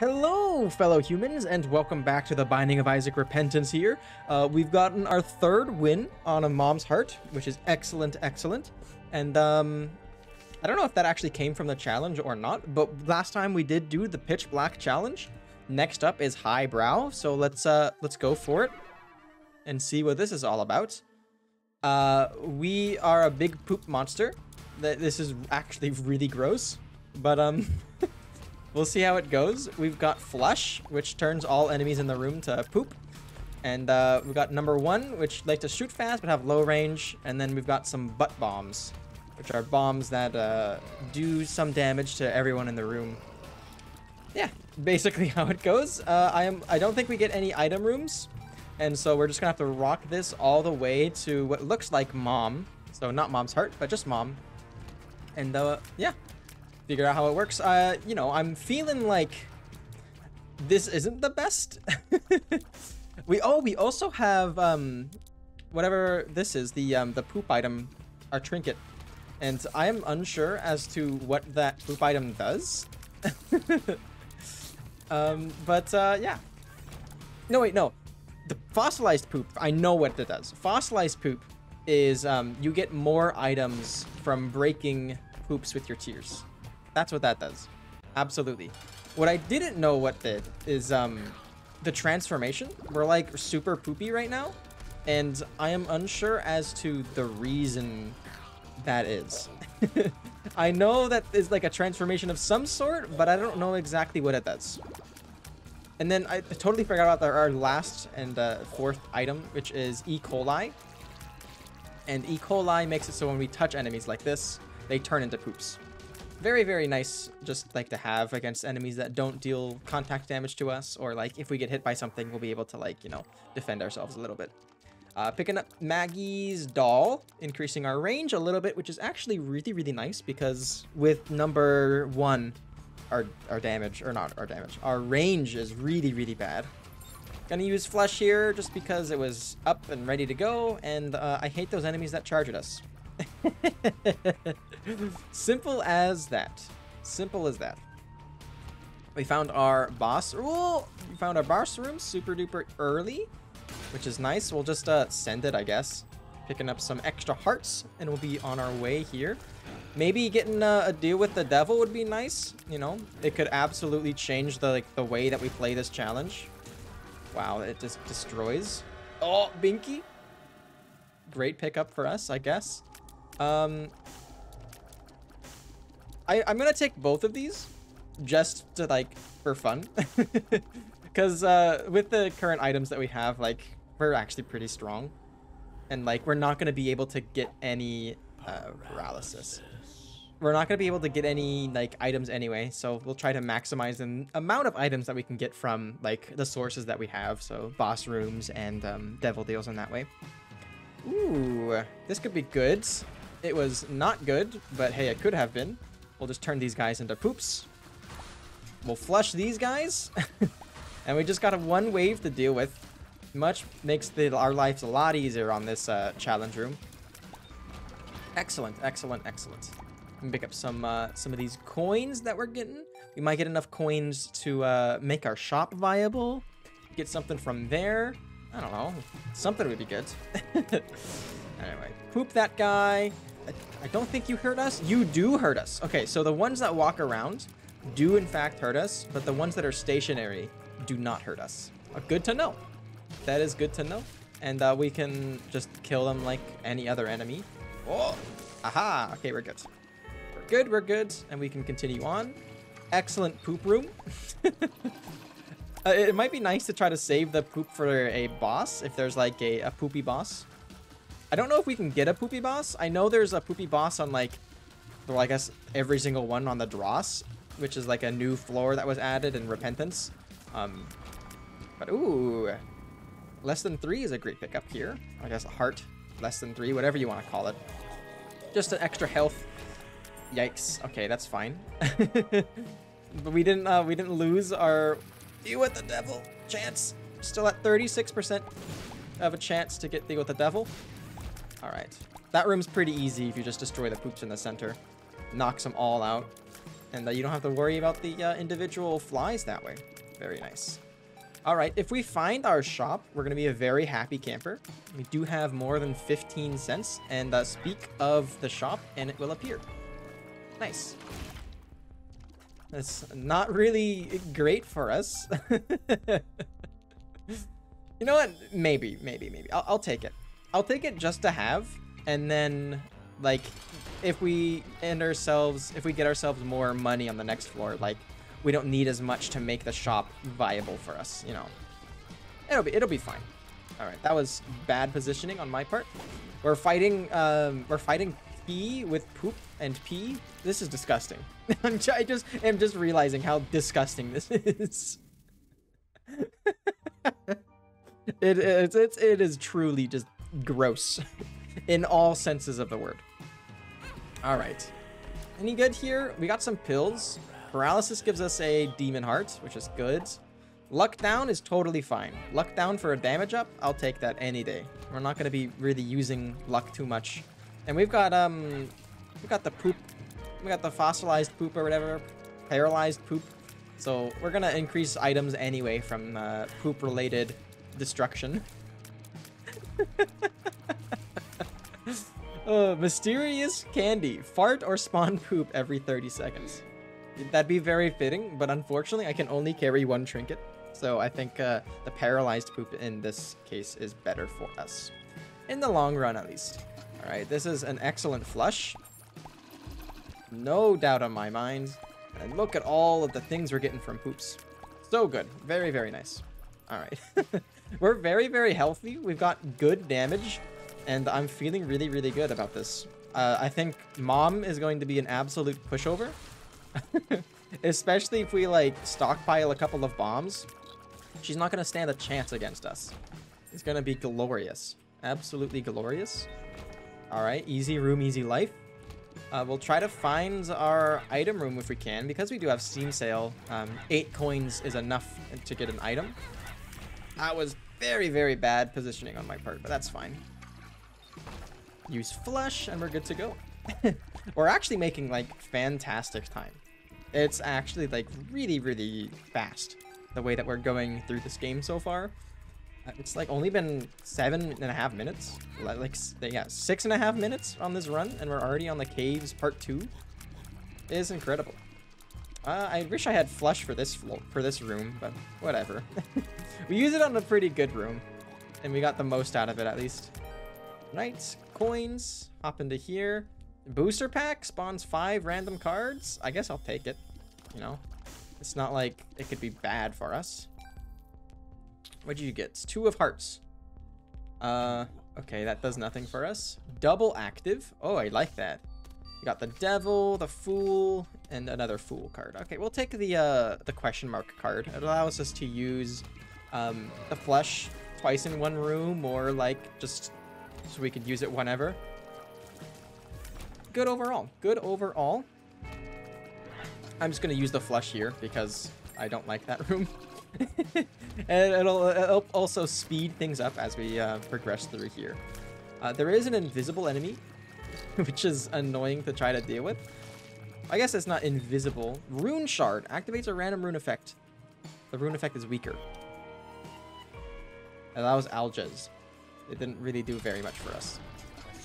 Hello, fellow humans, and welcome back to the Binding of Isaac Repentance here. Uh, we've gotten our third win on a Mom's Heart, which is excellent, excellent. And um, I don't know if that actually came from the challenge or not, but last time we did do the Pitch Black challenge. Next up is Highbrow, so let's uh, let's go for it and see what this is all about. Uh, we are a big poop monster. This is actually really gross, but um. We'll see how it goes. We've got Flush, which turns all enemies in the room to poop. And uh, we've got number one, which like to shoot fast but have low range. And then we've got some butt bombs, which are bombs that uh, do some damage to everyone in the room. Yeah, basically how it goes. Uh, I am. I don't think we get any item rooms. And so we're just gonna have to rock this all the way to what looks like Mom. So not Mom's Heart, but just Mom. And uh, yeah, figure out how it works. Uh, you know, I'm feeling like this isn't the best. we oh, we also have um, whatever this is, the um, the poop item, our trinket, and I am unsure as to what that poop item does. um, but uh, yeah. No wait, no. The fossilized poop, I know what it does. Fossilized poop is um, you get more items from breaking poops with your tears. That's what that does. Absolutely. What I didn't know what did is um, the transformation. We're like super poopy right now. And I am unsure as to the reason that is. I know that is like a transformation of some sort, but I don't know exactly what it does. And then I totally forgot about our last and uh, fourth item, which is E. coli. And E. coli makes it so when we touch enemies like this, they turn into poops very, very nice just like to have against enemies that don't deal contact damage to us or like if we get hit by something, we'll be able to like, you know, defend ourselves a little bit. Uh, picking up Maggie's doll, increasing our range a little bit, which is actually really, really nice because with number one, our, our damage, or not our damage, our range is really, really bad. Gonna use Flush here just because it was up and ready to go, and uh, I hate those enemies that charge at us. Simple as that. Simple as that. We found our boss. Well, we found our boss room super duper early, which is nice. We'll just uh, send it, I guess. Picking up some extra hearts, and we'll be on our way here. Maybe getting uh, a deal with the devil would be nice. You know, it could absolutely change the like the way that we play this challenge. Wow, it just destroys. Oh, Binky. Great pickup for us, I guess. Um, I, I'm gonna take both of these just to like for fun. Because uh, with the current items that we have like we're actually pretty strong. And like we're not gonna be able to get any uh, paralysis. We're not gonna be able to get any like items anyway so we'll try to maximize the amount of items that we can get from like the sources that we have so boss rooms and um, devil deals in that way. Ooh, this could be good it was not good, but hey, it could have been. We'll just turn these guys into poops. We'll flush these guys. and we just got a one wave to deal with. Much makes the, our lives a lot easier on this uh, challenge room. Excellent, excellent, excellent. pick up some uh, some of these coins that we're getting. We might get enough coins to uh, make our shop viable. Get something from there. I don't know. Something would be good. anyway, poop that guy. I, don't think you hurt us. You do hurt us. Okay, so the ones that walk around do in fact hurt us, but the ones that are stationary do not hurt us. Uh, good to know. That is good to know. And uh, we can just kill them like any other enemy. Oh, aha. Okay, we're good. We're good, we're good. And we can continue on. Excellent poop room. uh, it might be nice to try to save the poop for a boss if there's like a, a poopy boss. I don't know if we can get a poopy boss. I know there's a poopy boss on like, well, I guess every single one on the Dross, which is like a new floor that was added in Repentance. Um, but ooh, less than three is a great pickup here. I guess a heart, less than three, whatever you want to call it. Just an extra health. Yikes. Okay, that's fine. but we didn't uh, we didn't lose our deal with the devil chance. Still at 36% of a chance to get deal with the devil. All right. That room's pretty easy if you just destroy the poops in the center. Knocks them all out. And uh, you don't have to worry about the uh, individual flies that way. Very nice. All right, if we find our shop, we're going to be a very happy camper. We do have more than 15 cents. And uh, speak of the shop, and it will appear. Nice. That's not really great for us. you know what? Maybe, maybe, maybe. I'll, I'll take it. I'll take it just to have. And then, like, if we end ourselves, if we get ourselves more money on the next floor, like, we don't need as much to make the shop viable for us, you know. It'll be, it'll be fine. All right, that was bad positioning on my part. We're fighting, um, we're fighting P with poop and pee. This is disgusting. I'm I just am just realizing how disgusting this is. it, it's, it's, it is truly just gross in all senses of the word. All right. Any good here? We got some pills. Paralysis gives us a demon heart, which is good. Luck down is totally fine. Luck down for a damage up, I'll take that any day. We're not going to be really using luck too much. And we've got, um, we got the poop, we got the fossilized poop or whatever, paralyzed poop. So we're going to increase items anyway from uh, poop-related destruction. Uh, mysterious candy. Fart or spawn poop every 30 seconds. That'd be very fitting, but unfortunately I can only carry one trinket. So I think uh, the paralyzed poop in this case is better for us. In the long run, at least. Alright, this is an excellent flush. No doubt on my mind. And look at all of the things we're getting from poops. So good. Very, very nice. Alright. we're very, very healthy. We've got good damage. And I'm feeling really, really good about this. Uh, I think Mom is going to be an absolute pushover. Especially if we, like, stockpile a couple of bombs. She's not going to stand a chance against us. It's going to be glorious. Absolutely glorious. Alright, easy room, easy life. Uh, we'll try to find our item room if we can, because we do have Steam sale. Um, eight coins is enough to get an item. That was very, very bad positioning on my part, but that's fine. Use flush, and we're good to go. we're actually making, like, fantastic time. It's actually, like, really, really fast, the way that we're going through this game so far. Uh, it's, like, only been seven and a half minutes. Like, yeah, six and a half minutes on this run, and we're already on the caves part two. It is incredible. Uh, I wish I had flush for this for this room, but whatever. we use it on a pretty good room, and we got the most out of it, at least. Right, coins, hop into here. Booster pack spawns five random cards. I guess I'll take it. You know, it's not like it could be bad for us. What did you get? It's two of hearts. Uh, okay, that does nothing for us. Double active. Oh, I like that. You got the devil, the fool, and another fool card. Okay, we'll take the uh, the question mark card. It allows us to use um, the flush twice in one room, or like just so we could use it whenever good overall. Good overall. I'm just going to use the flush here because I don't like that room. and it'll, it'll, also speed things up as we uh, progress through here. Uh, there is an invisible enemy, which is annoying to try to deal with. I guess it's not invisible. Rune Shard activates a random rune effect. The rune effect is weaker. And that was Algiz. It didn't really do very much for us.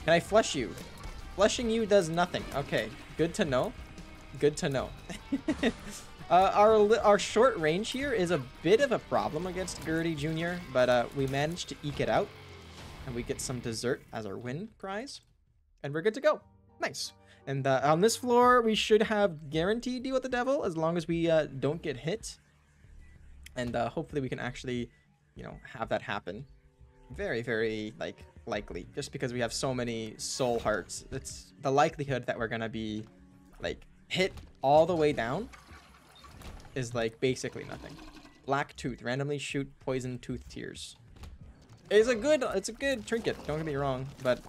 Can I flush you? Flushing you does nothing. Okay, good to know. Good to know. uh, our our short range here is a bit of a problem against Gurdy Jr., but uh, we managed to eke it out. And we get some dessert as our win prize. And we're good to go. Nice. And uh, on this floor, we should have guaranteed deal with the devil as long as we uh, don't get hit. And uh, hopefully we can actually, you know, have that happen. Very, very, like, likely just because we have so many soul hearts it's the likelihood that we're gonna be like hit all the way down is like basically nothing black tooth randomly shoot poison tooth tears it's a good it's a good trinket don't get me wrong but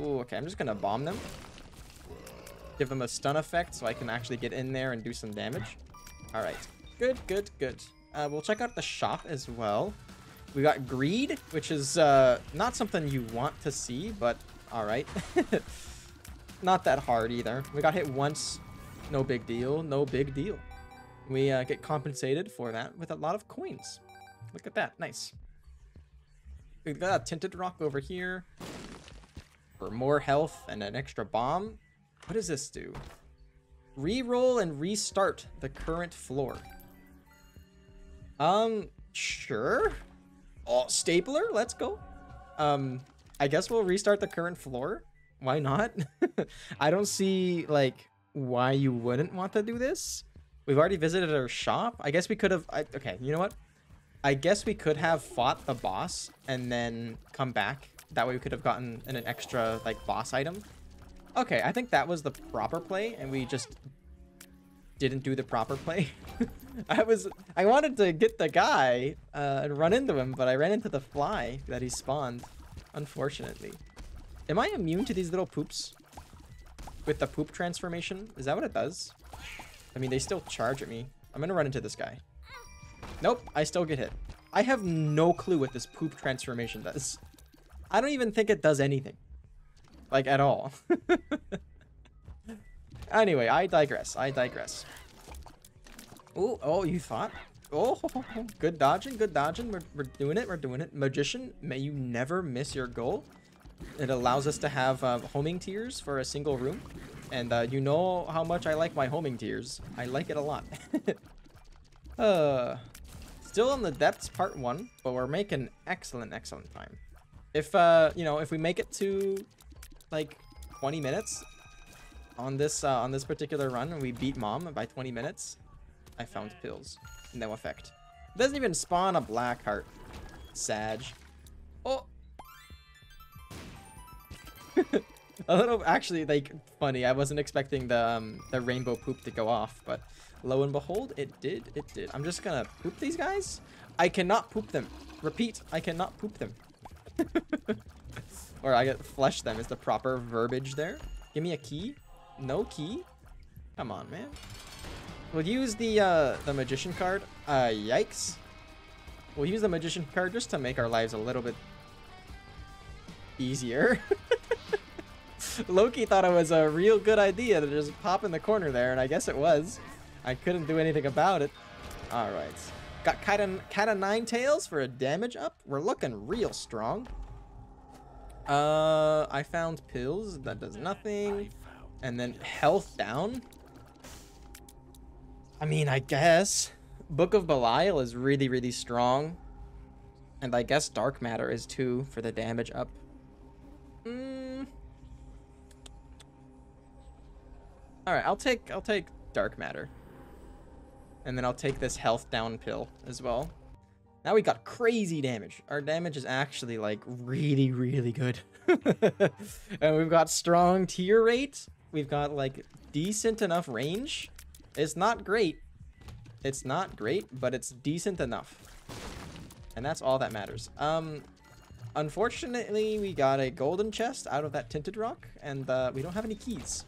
ooh, okay i'm just gonna bomb them give them a stun effect so i can actually get in there and do some damage all right good good good uh, we'll check out the shop as well we got Greed, which is uh, not something you want to see, but alright. not that hard either. We got hit once No big deal. No big deal. We uh, get compensated for that with a lot of coins. Look at that. Nice. We've got a tinted rock over here for more health and an extra bomb. What does this do? Reroll and restart the current floor. Um, sure. Oh, stapler, let's go. Um, I guess we'll restart the current floor. Why not? I don't see, like, why you wouldn't want to do this. We've already visited our shop. I guess we could have... Okay, you know what? I guess we could have fought the boss and then come back. That way we could have gotten an, an extra, like, boss item. Okay, I think that was the proper play, and we just didn't do the proper play. I was I wanted to get the guy uh, and run into him, but I ran into the fly that he spawned, unfortunately. Am I immune to these little poops? With the poop transformation? Is that what it does? I mean, they still charge at me. I'm gonna run into this guy. Nope, I still get hit. I have no clue what this poop transformation does. I don't even think it does anything. Like, at all. anyway, I digress. I digress. Oh, oh, you thought? Oh, good dodging, good dodging. We're, we're doing it, we're doing it. Magician, may you never miss your goal. It allows us to have uh, homing tears for a single room. And uh, you know how much I like my homing tears. I like it a lot. uh, still in the depths part one, but we're making excellent, excellent time. If, uh, you know, if we make it to like 20 minutes on this, uh, on this particular run and we beat mom by 20 minutes, I found pills. No effect. It doesn't even spawn a black heart. Sag. Oh! a little, actually, like, funny. I wasn't expecting the, um, the rainbow poop to go off, but lo and behold, it did. It did. I'm just gonna poop these guys? I cannot poop them. Repeat, I cannot poop them. or I get flush them is the proper verbiage there. Give me a key. No key? Come on, man. We'll use the uh, the magician card. Uh, yikes. We'll use the magician card just to make our lives a little bit easier. Loki thought it was a real good idea to just pop in the corner there, and I guess it was. I couldn't do anything about it. All right. Got cat of nine tails for a damage up. We're looking real strong. Uh, I found pills. That does nothing. And then health down. I mean, I guess. Book of Belial is really, really strong. And I guess Dark Matter is too for the damage up. Mm. Alright, I'll take I'll take Dark Matter. And then I'll take this health down pill as well. Now we got crazy damage. Our damage is actually like really, really good. and we've got strong tear rate. We've got like decent enough range. It's not great. It's not great, but it's decent enough. And that's all that matters. Um, unfortunately, we got a golden chest out of that tinted rock, and uh, we don't have any keys.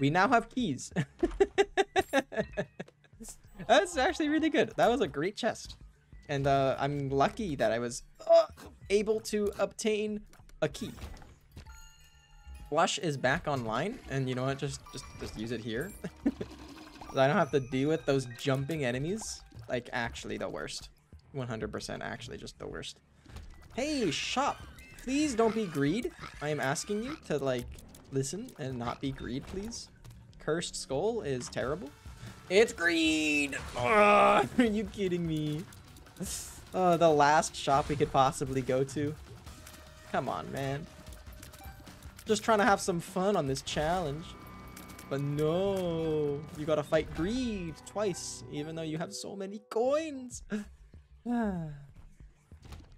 We now have keys. that's actually really good. That was a great chest. And uh, I'm lucky that I was uh, able to obtain a key. Flush is back online, and you know what? Just, just, just use it here. So I don't have to deal with those jumping enemies. Like, actually the worst. 100% actually just the worst. Hey, shop! Please don't be greed. I am asking you to, like, listen and not be greed, please. Cursed Skull is terrible. It's greed! are you kidding me? Oh, the last shop we could possibly go to. Come on, man. Just trying to have some fun on this challenge. But no, you gotta fight greed twice, even though you have so many coins.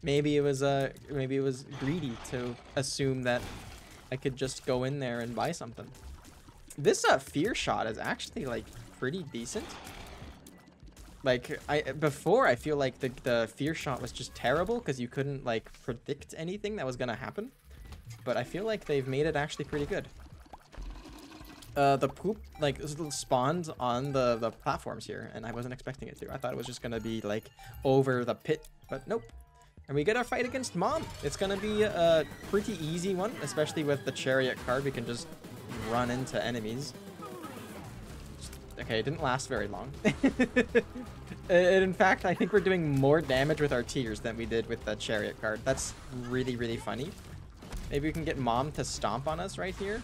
maybe it was uh maybe it was greedy to assume that I could just go in there and buy something. This uh fear shot is actually like pretty decent. Like I before I feel like the the fear shot was just terrible because you couldn't like predict anything that was gonna happen. But I feel like they've made it actually pretty good uh, the poop like spawned on the the platforms here, and I wasn't expecting it to. I thought it was just gonna be like over the pit, but nope. And we get our fight against Mom. It's gonna be a pretty easy one, especially with the chariot card. We can just run into enemies. Okay, it didn't last very long. and uh, in fact, I think we're doing more damage with our tears than we did with the chariot card. That's really, really funny. Maybe we can get mom to stomp on us right here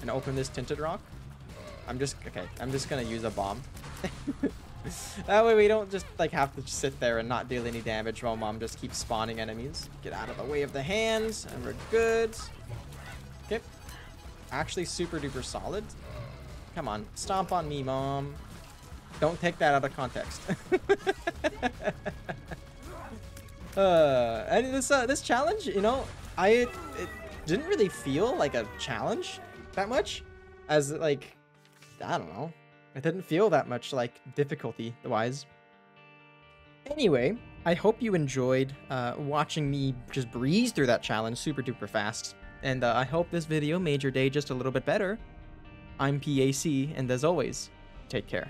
and open this tinted rock. I'm just, okay, I'm just gonna use a bomb. that way we don't just like have to sit there and not deal any damage while mom just keeps spawning enemies. Get out of the way of the hands and we're good. Okay. Actually super duper solid. Come on, stomp on me, mom. Don't take that out of context. uh, and this uh, this challenge, you know, I it didn't really feel like a challenge that much, as like I don't know, it didn't feel that much like difficulty wise. Anyway, I hope you enjoyed uh, watching me just breeze through that challenge super duper fast, and uh, I hope this video made your day just a little bit better. I'm PAC, and as always, take care.